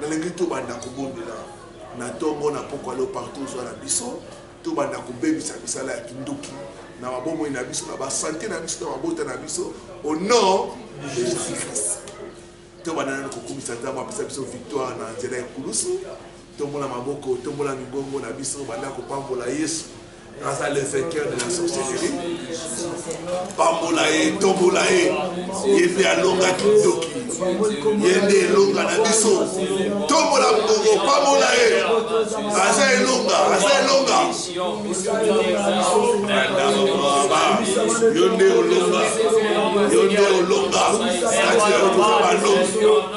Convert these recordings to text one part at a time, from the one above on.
Nalingi tobanda kobondela na ntongo na mpokwa leo, partout ozwa na biso, tobanda kobebisa misala ya kinduki na mabomoi na biso, na basante na biso, na mabota na biso, au nom de Jésus-Christ. Tobanda nanu kokumisa Nzambe apesa biso victoire na nzela ya ekulusu. Tombola maboko, tombola migongo na biso, banda kopambola Yesu. grâce à le vainqueur de la sorcellerie pambola ye tombola ye ye nde alongaki ndoki ye nde elonga na biso tombola mbongo pambola ye aza elonga aza elonga yo nde olonga yo nde olonga kati ya yo toza balongi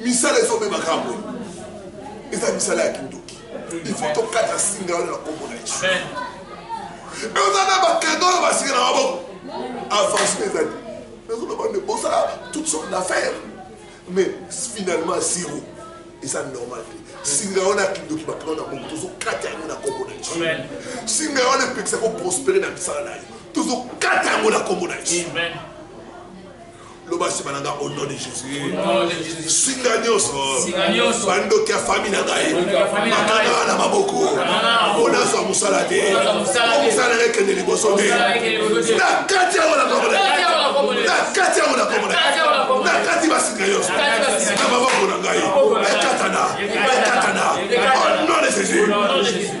misala ezobebaka yango eza misala ya kindoki il faut tokata singa wana na kombo na yesu eza na bakendo oyo basinga na maboko avancement ezali nazoloba nde bosala toute sorte d'affaire mais finalement zero eza normal te singa wana akindoki bakanga na bongo tozokata yango na kombo na yesu singa wana epekisa koprospere na misala na ye tozokata yango na kombo na yesu loba nsima na ngai au nom de jésus singa nyonso bandoki ya fami na ngai bakangaka na maboko mpo nazwa mosala te mpo mosala na ngai ekende liboso te na kati yango na komona na kati yango na komona na kati basinga nyonso na maboko na ngai ekatana ekatana au nom de jésus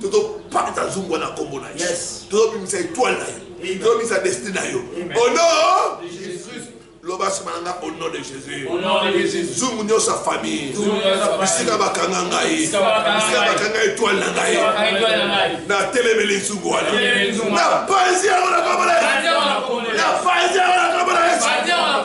tozopata zumbu wana nkombo na ye tozobimisa etoile na ye tozobimisa destine na yo ono loba nsima na nga au nom de jésus zungu nyonso ya famille bisika bakanga ngai bisika bakanga etoile na ngai natelemeli zungu wana napanzi yango na kombo na yesu napanzi yango na kombo na yesu